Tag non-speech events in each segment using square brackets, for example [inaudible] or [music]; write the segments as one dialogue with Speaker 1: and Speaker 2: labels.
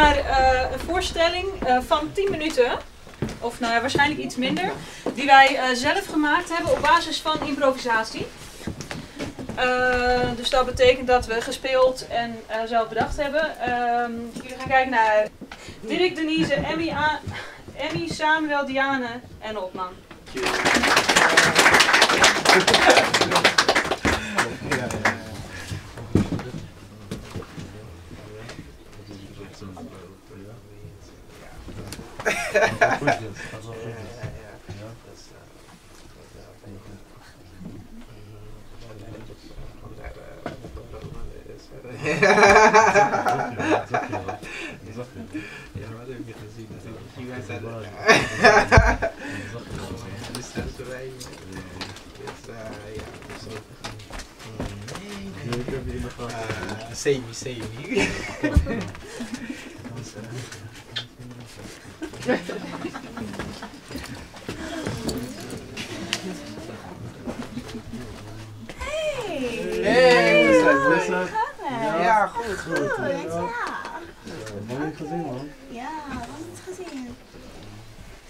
Speaker 1: naar eh, een voorstelling eh, van 10 minuten. Of nou ja, waarschijnlijk iets minder. Die wij eh, zelf gemaakt hebben op basis van improvisatie. Eh, dus dat betekent dat we gespeeld en zelf bedacht hebben. Ehm, jullie gaan kijken naar Dirk, Denise, Emmy, A- Emmy Samuel, Diane en Otman. [laughs]
Speaker 2: Ja, wat heb je gezien? Die wedstrijd. Dus dat is wij. Dus eh, ja, dus ook. Nee, Uh, semi, semi. Dus, eh, Hey, hoe is het? Hoe is het? Ja, goed, goed.
Speaker 3: Mooi gezien man.
Speaker 4: Ja, lang niet gezien.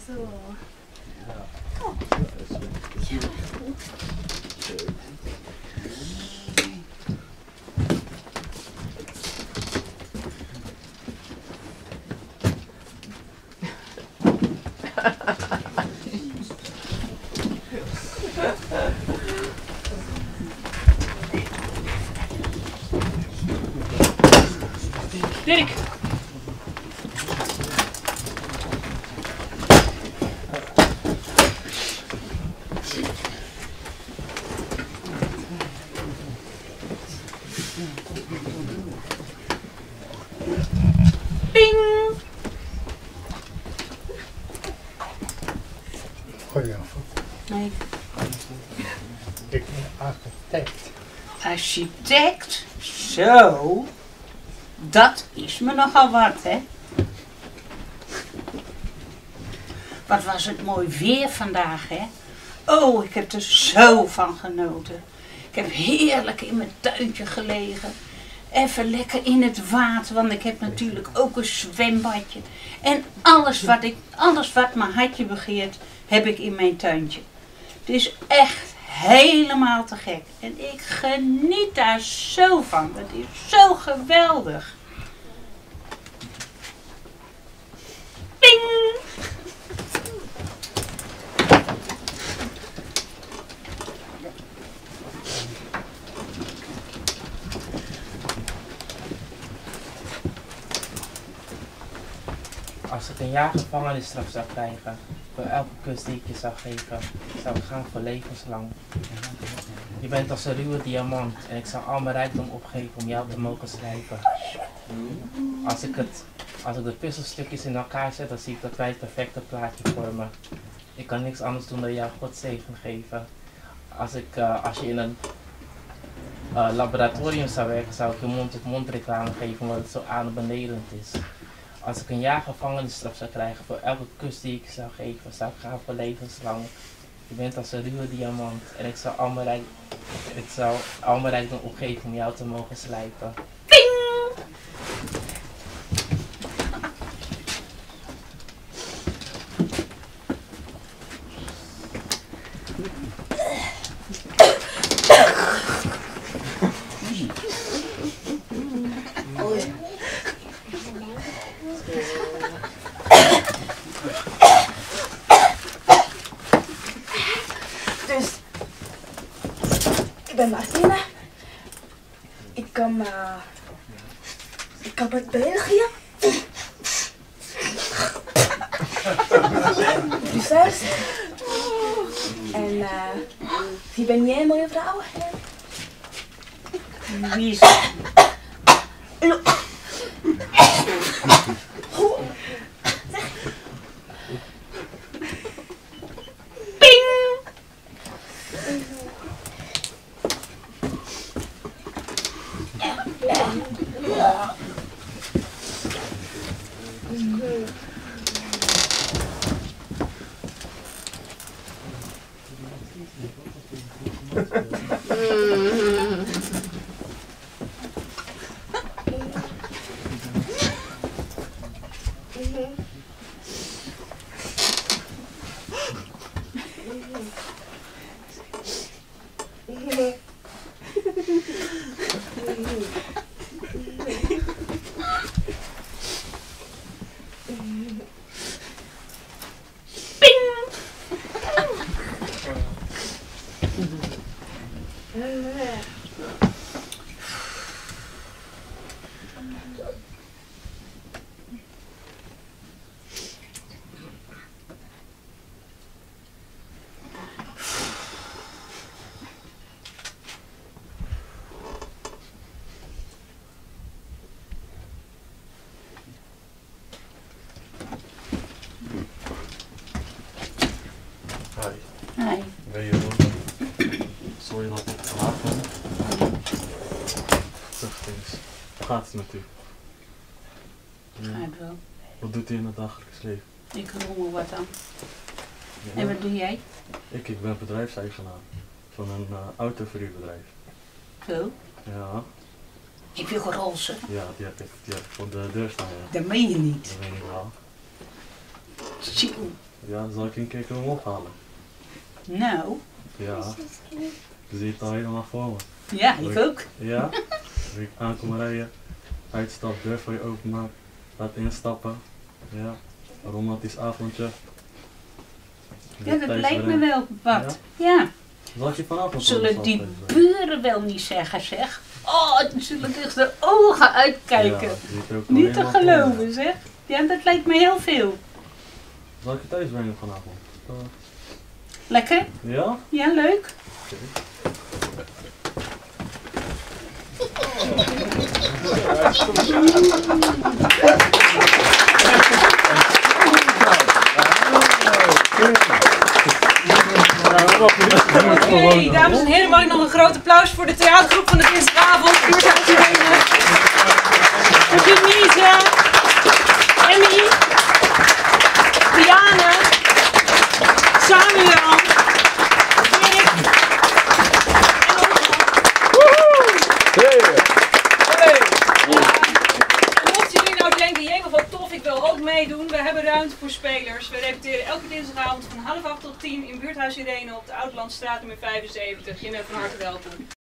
Speaker 4: Zo.
Speaker 1: Dirk! Ping!
Speaker 3: Goedenavond.
Speaker 5: Nee.
Speaker 3: Ik ben architect.
Speaker 5: Architect? Zo. Dat is me nogal wat, hè? Wat was het mooi weer vandaag, hè? Oh, ik heb er zo van genoten. Ik heb heerlijk in mijn tuintje gelegen. Even lekker in het water, want ik heb natuurlijk ook een zwembadje. En alles wat, ik, alles wat mijn hartje begeert, heb ik in mijn tuintje. Het is echt helemaal te gek. En ik geniet daar zo van. Het is zo geweldig. Ping!
Speaker 6: Als ik een jaar gevangenisstraf zou krijgen, elke kus die ik je zou geven, zou ik gaan voor levenslang. Je bent als een ruwe diamant en ik zou al mijn rijkdom opgeven om jou te mogen schrijven. Als ik, het, als ik de puzzelstukjes in elkaar zet, dan zie ik dat wij het perfecte plaatje vormen. Ik kan niks anders doen dan jou God zegen geven. Als, ik, eh, als je in een eh, laboratorium zou werken, zou ik je mond-op-mond reclame geven omdat het zo adembenemend is. Als ik een jaar gevangenisstraf zou krijgen voor elke kus die ik zou geven, zou ik gaan voor levenslang. Je bent als een ruwe diamant en ik zou al mijn, rijk, ik zou al mijn rijkdom om jou te mogen slijpen.
Speaker 4: Dus, ik ben Martina. Ik kom, eh, ik kom uit België. [laughs] Brussels. En eh, wie ben jij, mooie vrouw?
Speaker 5: Wie is [laughs] Mm-hmm. mm-hmm. mm-hmm.
Speaker 7: Hi,
Speaker 5: Hi.
Speaker 7: ben je hoor? Sorry dat ik te laat ben. Zeg eens, hoe gaat het met u? Ja,
Speaker 5: Gaat wel.
Speaker 7: Wat doet u in het dagelijks leven?
Speaker 5: Ik rommel wat aan.
Speaker 7: Ja,
Speaker 5: En wat doe jij?
Speaker 7: Ik, ik ben bedrijfseigenaar van een uh, autoverhuurbedrijf.
Speaker 5: Zo.
Speaker 7: Ja,
Speaker 5: Heb je gerozen?
Speaker 7: ja, die heb ik, die heb ik voor de deur staan. Ja.
Speaker 5: Dat meen je niet.
Speaker 7: Dat weet ik wel. Ja, dan zal ik een keer komen ophalen.
Speaker 5: Nou,
Speaker 7: Ja, je ziet het al helemaal voor me.
Speaker 5: ja, ik ook.
Speaker 7: Ja, [laughs] als ik aankom rijden, uitstap, deur voor je openmaakt, laat instappen. Ja, een romantisch avondje.
Speaker 5: Ja, dat lijkt me wel wat. Ja.
Speaker 7: Zal ik je vanavond
Speaker 5: Zullen die
Speaker 7: aflezen?
Speaker 5: buren wel niet zeggen, zeg? Oh, die zullen echt de ogen uitkijken.
Speaker 7: Ja,
Speaker 5: Niet te geloven, zeg. Ja, dat lijkt me heel veel.
Speaker 7: Zal ik je thuis brengen vanavond? Uh,
Speaker 5: Lekker?
Speaker 7: ja?
Speaker 5: Ja, leuk.
Speaker 1: Oké, dames en heren, mag ik nog een groot applaus voor de theatergroep van de dinsdagavond. Buurthuis Irene. Denise, Emmy, Diane, Samuel, Dirk en Olga. En mochten jullie nou denken, jee, wat tof, ik wil ook meedoen. We hebben voor spelers. We repeteren elke dinsdagavond van half acht tot tien in Buurthuis Irene op de Oudlandstraat nummer 75. Je van harte welkom.